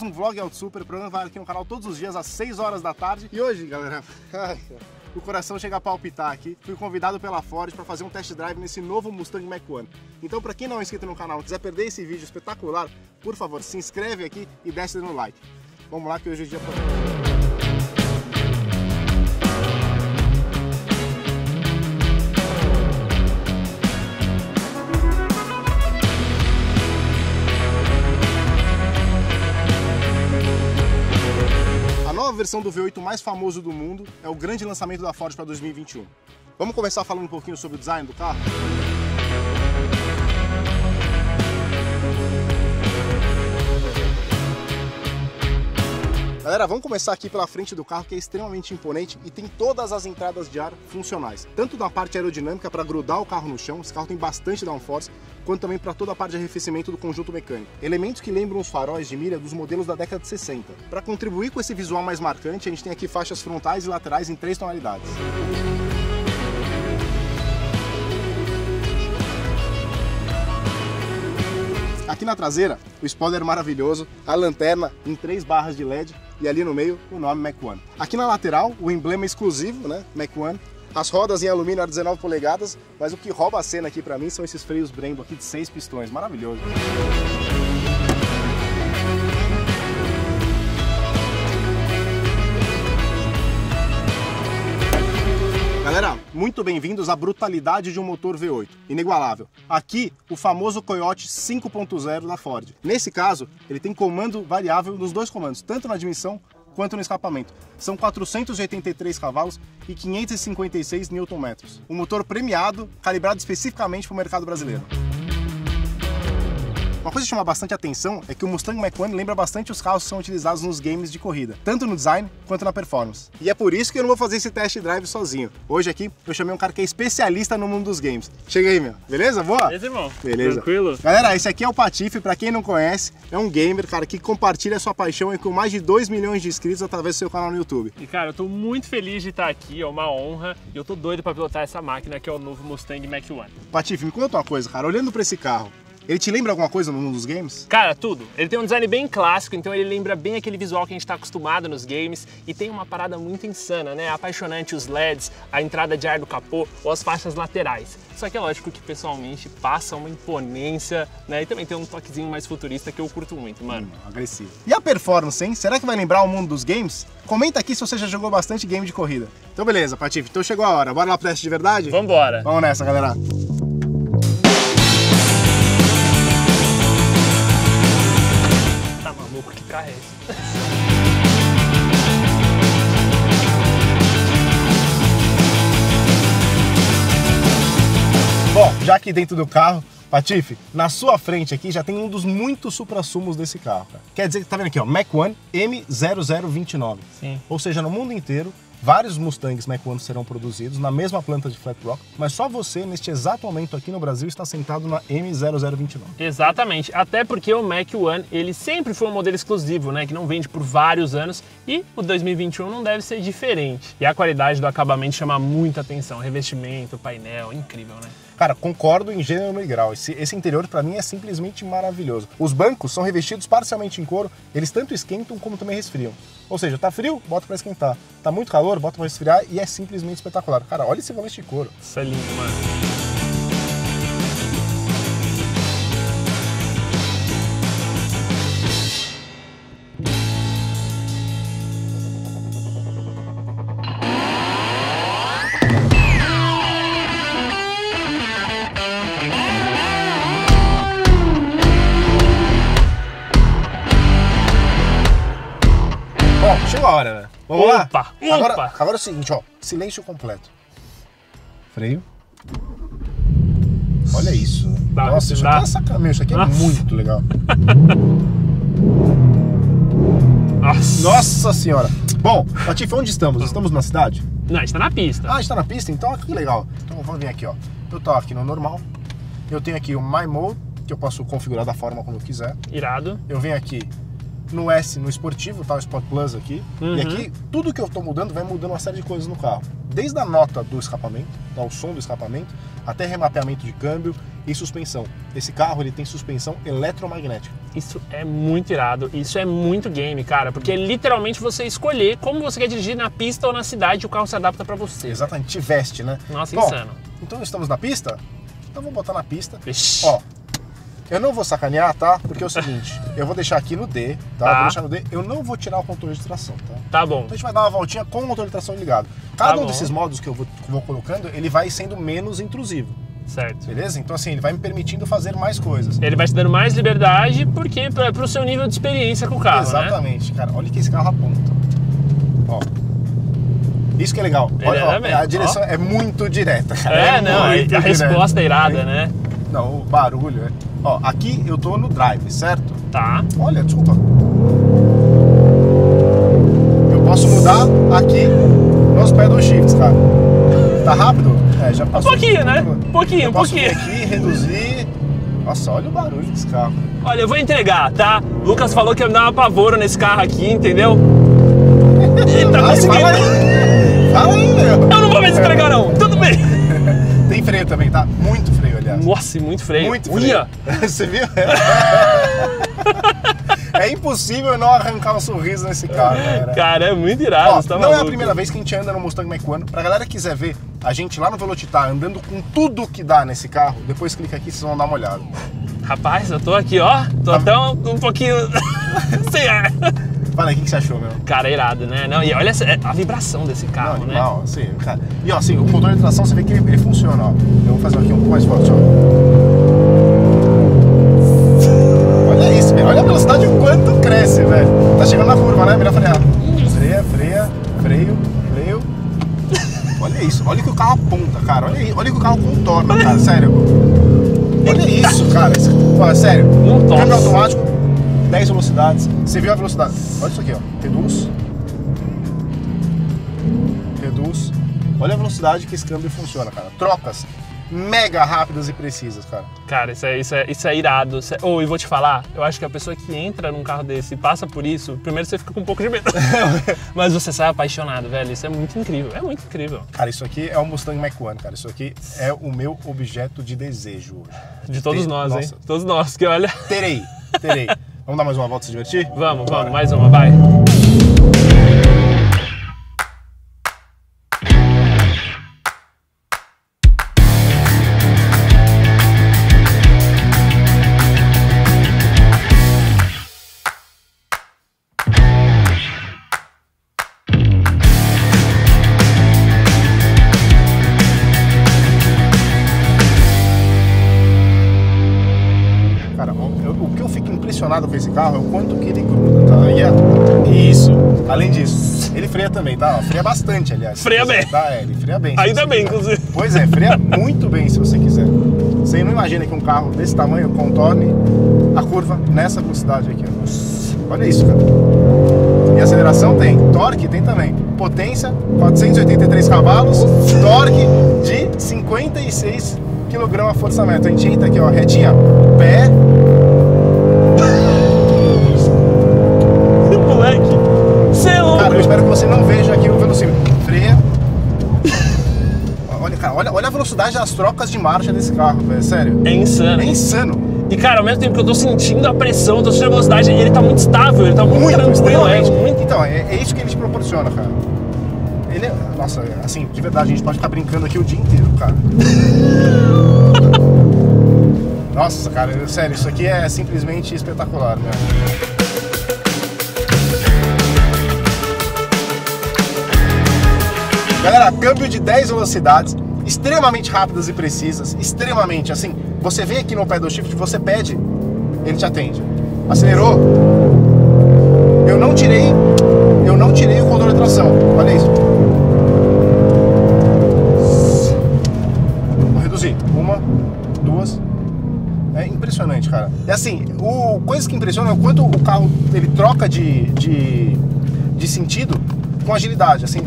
mais um Vlog Auto Super, programa vai aqui no canal todos os dias às 6 horas da tarde. E hoje, galera, o coração chega a palpitar aqui. Fui convidado pela Ford para fazer um test drive nesse novo Mustang Mach-1. Então, para quem não é inscrito no canal e quiser perder esse vídeo espetacular, por favor, se inscreve aqui e desce no like. Vamos lá que hoje é dia. Versão do V8 mais famoso do mundo é o grande lançamento da Ford para 2021. Vamos começar falando um pouquinho sobre o design do carro? Galera, vamos começar aqui pela frente do carro, que é extremamente imponente e tem todas as entradas de ar funcionais. Tanto na parte aerodinâmica para grudar o carro no chão, esse carro tem bastante downforce, quanto também para toda a parte de arrefecimento do conjunto mecânico. Elementos que lembram os faróis de mira dos modelos da década de 60. Para contribuir com esse visual mais marcante, a gente tem aqui faixas frontais e laterais em três tonalidades. Aqui na traseira, o spoiler maravilhoso, a lanterna em três barras de LED e ali no meio o nome Mac One. Aqui na lateral, o emblema exclusivo, né, Mac One. As rodas em alumínio a 19 polegadas, mas o que rouba a cena aqui para mim são esses freios Brembo aqui de seis pistões, maravilhoso. Muito bem-vindos à brutalidade de um motor V8, inigualável. Aqui, o famoso Coyote 5.0 da Ford. Nesse caso, ele tem comando variável nos dois comandos, tanto na admissão quanto no escapamento. São 483 cavalos e 556 Nm. Um motor premiado, calibrado especificamente para o mercado brasileiro. Uma coisa que chama bastante atenção é que o Mustang Mach-1 lembra bastante os carros que são utilizados nos games de corrida, tanto no design quanto na performance. E é por isso que eu não vou fazer esse test drive sozinho. Hoje aqui eu chamei um cara que é especialista no mundo dos games. Chega aí, meu. Beleza? Boa? Beleza, irmão? Beleza. Tranquilo? Galera, esse aqui é o Patife, pra quem não conhece, é um gamer, cara, que compartilha sua paixão aí com mais de 2 milhões de inscritos através do seu canal no YouTube. E cara, eu tô muito feliz de estar aqui, é uma honra. E eu tô doido pra pilotar essa máquina que é o novo Mustang Mach-1. Patife, me conta uma coisa, cara, olhando pra esse carro, ele te lembra alguma coisa no mundo dos games? Cara, tudo. Ele tem um design bem clássico, então ele lembra bem aquele visual que a gente tá acostumado nos games. E tem uma parada muito insana, né? Apaixonante os LEDs, a entrada de ar do capô ou as faixas laterais. Só que é lógico que pessoalmente passa uma imponência, né? E também tem um toquezinho mais futurista que eu curto muito, mano. Hum, agressivo. E a performance, hein? Será que vai lembrar o mundo dos games? Comenta aqui se você já jogou bastante game de corrida. Então beleza, Patife, então chegou a hora. Bora lá pro teste de verdade? Vambora! Vamos nessa, galera. Que esse? Bom, já aqui dentro do carro, Patife, na sua frente aqui já tem um dos muitos supra-sumos desse carro. cara. Quer dizer, tá vendo aqui, ó, Mac 1 M0029. Sim. Ou seja, no mundo inteiro, vários Mustangs Mac 1 serão produzidos na mesma planta de Flat Rock, mas só você, neste exato momento aqui no Brasil, está sentado na M0029. Exatamente, até porque o Mac One ele sempre foi um modelo exclusivo, né, que não vende por vários anos e o 2021 não deve ser diferente. E a qualidade do acabamento chama muita atenção, revestimento, painel, incrível, né? Cara, concordo em gênero e grau. Esse, esse interior para mim é simplesmente maravilhoso. Os bancos são revestidos parcialmente em couro, eles tanto esquentam como também resfriam. Ou seja, tá frio, bota para esquentar. Tá muito calor, bota para resfriar e é simplesmente espetacular. Cara, olha esse volante de couro. Isso é lindo, mano. Chegou a hora, né? Vamos lá? Opa, Agora, opa. agora é o seguinte, ó. Silêncio completo. Freio. Olha isso. Dá, Nossa, isso dá. aqui é sacanagem. Isso aqui é Nossa. muito legal. Nossa. Nossa senhora. Bom, Patife, onde estamos? Estamos na cidade? Não, a gente tá na pista. Ah, a gente tá na pista? Então, que legal. Então, vamos vir aqui, ó. Eu tô aqui no normal. Eu tenho aqui o My Mode, que eu posso configurar da forma como eu quiser. Irado. Eu venho aqui no S, no esportivo, tá? O Sport Plus aqui. Uhum. E aqui, tudo que eu tô mudando vai mudando uma série de coisas no carro. Desde a nota do escapamento, tá? o som do escapamento, até remapeamento de câmbio e suspensão. Esse carro, ele tem suspensão eletromagnética. Isso é muito irado, isso é muito game, cara, porque é literalmente você escolher como você quer dirigir na pista ou na cidade e o carro se adapta pra você. Exatamente, te veste, né? Nossa, Bom, insano. Então estamos na pista? Então vamos botar na pista. Vixe. Ó, eu não vou sacanear, tá? Porque é o seguinte, eu vou deixar aqui no D, tá? Tá. Vou deixar no D. Eu não vou tirar o controle de tração, tá? Tá bom. Então a gente vai dar uma voltinha com o motor de tração ligado. Cada Tá um desses modos que eu vou, vou colocando, ele vai sendo menos intrusivo, Certo. beleza? Então assim, ele vai me permitindo fazer mais coisas. Ele vai te dando mais liberdade porque é pro seu nível de experiência com o carro, né? Exatamente, cara. Olha que esse carro aponta. Ó. Isso que é legal. Olha, ó, a direção é muito direta, cara. É, não, muito a resposta é irada, né? Não, o barulho é. Ó, aqui eu tô no drive, certo? Tá. Olha, desculpa. Eu posso mudar aqui nos pedal shifts, cara. Tá rápido? É, já Um passou. pouquinho, né? Um pouquinho, Eu um pouquinho. aqui, reduzir. Nossa, olha o barulho desse carro. Olha, eu vou entregar, tá? Lucas falou que ia me dar um apavoro nesse carro aqui, entendeu? Ele tá conseguindo. Fala aí, fala aí, meu. Eu não vou mais entregar, não. Tudo bem. Tem freio também, tá? Muito freio. Nossa, e muito freio. Muito freio. Você viu? É impossível não arrancar um sorriso nesse carro, cara. Cara, é muito irado, Ó, tá não é a maluco. primeira vez que a gente anda no Mustang Mach-1. Pra galera que quiser ver a gente lá no Velocitar andando com tudo que dá nesse carro, depois clica aqui vocês vão dar uma olhada. Rapaz, eu tô aqui, ó. Tô até um, um pouquinho sem ar. Fala aí, o que você achou, meu? Cara, é irado, né? Não, e olha essa- a vibração desse Não, carro, né? animal, assim, cara. E ó, assim, o motor de tração, você vê que ele, ele funciona, ó. Eu vou fazer aqui um pouco mais forte, ó. Olha isso, velho. Olha a velocidade o quanto cresce, velho. Tá chegando na curva, né? Melhor frear. Freia, freia, freio, freio. Olha isso, olha o que o carro aponta, cara. Olha, aí, olha o que o carro contorna, cara, sério. Olha isso, cara. Isso- Ó, sério. Não. Câmbio automático, 10 velocidades. Você viu a velocidade? Olha isso aqui, ó. Reduz. Reduz. Olha a velocidade que esse câmbio funciona, cara. Trocas mega rápidas e precisas, cara. Cara, isso é, isso é, isso é irado. Isso é... Oh, e vou te falar, eu acho que a pessoa que entra num carro desse e passa por isso, primeiro você fica com um pouco de medo. Mas você sai apaixonado, velho. Isso é muito incrível. É muito incrível. Cara, isso aqui é o Mustang Mach-1, cara. Isso aqui é o meu objeto de desejo hoje. De todos Ter- nós, hein? Nossa. Todos nós, que olha. Terei, terei. Vamos dar mais uma volta se divertir? Vamos, vamos, mais uma, vai. Carro é o quanto que ele gruda, tá? E é- Isso. Além disso, ele freia também, tá? Ó, Freia bastante, aliás. Freia bem. Tá, é, ele freia bem. Ainda bem, quiser. inclusive. Pois é, freia muito bem se você quiser. Você não imagina que um carro desse tamanho contorne a curva nessa velocidade aqui, ó. Olha isso, cara. E aceleração tem, torque tem também. Potência, 483 cavalos, torque de 56 kgfm. A gente entra aqui, ó, retinha, pé, Moleque, você é louco. Cara, eu espero que você não veja aqui o velocímetro. Freia. Olha, cara, olha, olha a velocidade das trocas de marcha desse carro, velho. Sério. É insano. É insano. E cara, ao mesmo tempo que eu tô sentindo a pressão, eu tô sentindo a velocidade, ele tá muito estável, ele tá muito, Muito, tranquilo, é extremamente. muito. Então, é, é isso que ele te proporciona, cara. Ele é. Nossa, assim, de verdade, a gente pode ficar brincando aqui o dia inteiro, cara. Nossa, cara, sério, isso aqui é simplesmente espetacular, né? Galera, câmbio de 10 velocidades, extremamente rápidas e precisas, extremamente, assim, você vem aqui no pedal shift, você pede, ele te atende. Acelerou, eu não tirei, eu não tirei o controle de tração, olha isso. Vou reduzir, uma, duas, é impressionante, cara. E assim, o, coisa que impressiona é o quanto o carro ele troca de, de, de sentido com agilidade. Assim,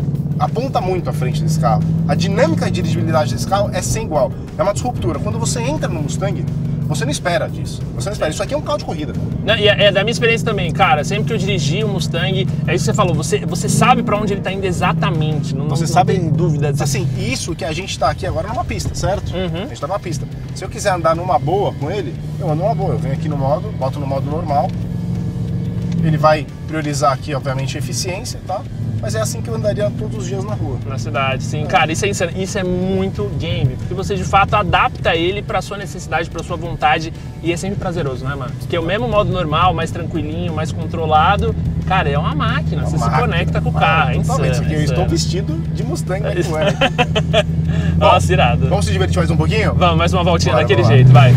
aponta muito à frente desse carro. A dinâmica de dirigibilidade desse carro é sem igual. É uma disruptura. Quando você entra no Mustang, Você não espera disso. Você não espera. Isso aqui é um carro de corrida. Não, e é, é da minha experiência também, cara. Sempre que eu dirigi um Mustang, é isso que você falou. Você, você sabe pra onde ele tá indo exatamente. Não, Você não, sabe- não tem dúvida. Assim, isso que a gente tá aqui agora numa pista, certo? Uhum. A gente tá numa pista. Se eu quiser andar numa boa com ele, eu ando numa boa. Eu venho aqui no modo, boto no modo normal. Ele vai priorizar aqui, obviamente, a eficiência, tá? Mas é assim que eu andaria todos os dias na rua. Na cidade, sim. Cara, isso é insano. Isso é muito game. Porque você de fato adapta ele pra sua necessidade, pra sua vontade. E é sempre prazeroso, né, mano? Porque o mesmo modo normal, mais tranquilinho, mais controlado, cara, é uma máquina. você Uma se máquina. conecta com o Ah, carro. É Totalmente. Insano. é eu estou insano. vestido de Mustang, né? Não é? Nossa, irado. Vamos se divertir mais um pouquinho? Vamos, mais uma voltinha Bora, daquele jeito, vai.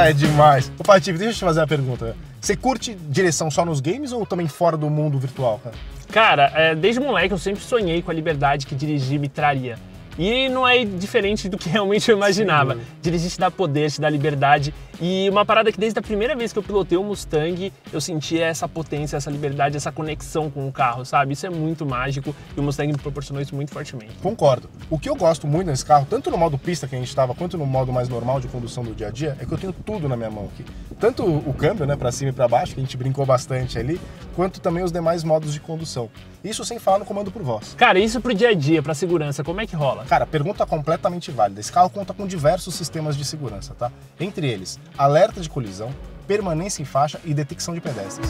Ah, é demais. Ô, Patife, deixa eu te fazer uma pergunta. Você curte direção só nos games ou também fora do mundo virtual, cara? Cara, é, desde moleque eu sempre sonhei com a liberdade que dirigir me traria. E não é diferente do que realmente eu imaginava. Sim. Dirigir te dá poder, te dá liberdade. E uma parada que desde a primeira vez que eu pilotei o Mustang, eu sentia essa potência, essa liberdade, essa conexão com o carro, sabe? Isso é muito mágico e o Mustang me proporcionou isso muito fortemente. Concordo. O que eu gosto muito nesse carro, tanto no modo pista que a gente estava, quanto no modo mais normal de condução do dia a dia, é que eu tenho tudo na minha mão aqui. Tanto o câmbio, né, para cima e para baixo, que a gente brincou bastante ali, quanto também os demais modos de condução. Isso sem falar no comando por voz. Cara, isso pro dia a dia, pra segurança, como é que rola? Cara, pergunta completamente válida. Esse carro conta com diversos sistemas de segurança, tá? Entre eles, alerta de colisão, permanência em faixa e detecção de pedestres.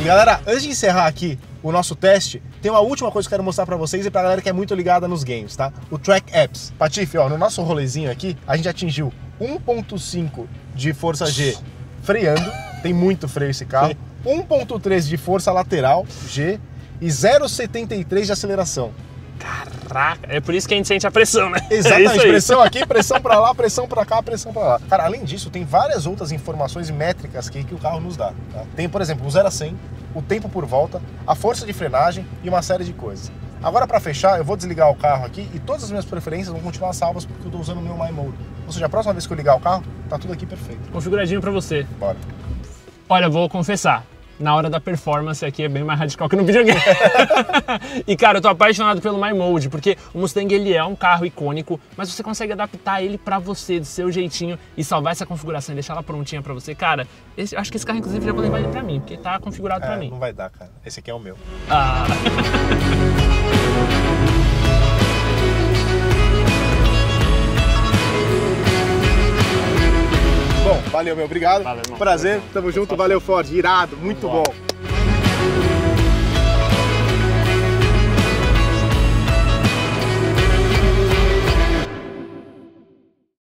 E galera, antes de encerrar aqui o nosso teste, tem uma última coisa que eu quero mostrar pra vocês e pra galera que é muito ligada nos games, tá? O Track Apps. Patife, ó, no nosso rolezinho aqui, a gente atingiu 1.5 de força G freando, tem muito freio esse carro. 1.3 de força lateral G e 0,73 de aceleração. Caraca, é por isso que a gente sente a pressão, né? Exatamente, É isso aí. pressão aqui, pressão pra lá, pressão pra cá, pressão pra lá. Cara, além disso, tem várias outras informações métricas que, que o carro nos dá. tá? Tem, por exemplo, o 0 a 100, o tempo por volta, a força de frenagem e uma série de coisas. Agora, pra fechar, eu vou desligar o carro aqui e todas as minhas preferências vão continuar salvas porque eu tô usando o meu My Mode. Ou seja, a próxima vez que eu ligar o carro, tá tudo aqui perfeito. Configuradinho pra você. Bora. Olha, vou confessar. Na hora da performance aqui é bem mais radical que no videogame. e cara, eu tô apaixonado pelo My Mode, porque o Mustang ele é um carro icônico, mas você consegue adaptar ele pra você, do seu jeitinho e salvar essa configuração e deixar ela prontinha pra você. Cara, esse- acho que esse carro inclusive já vou levar ele pra mim, porque tá configurado pra É, mim. não vai dar, cara. Esse aqui é o meu. Ah. Bom, valeu, meu. Obrigado. Valeu. Prazer. Tamo junto. Valeu, Ford. Irado. Muito bom.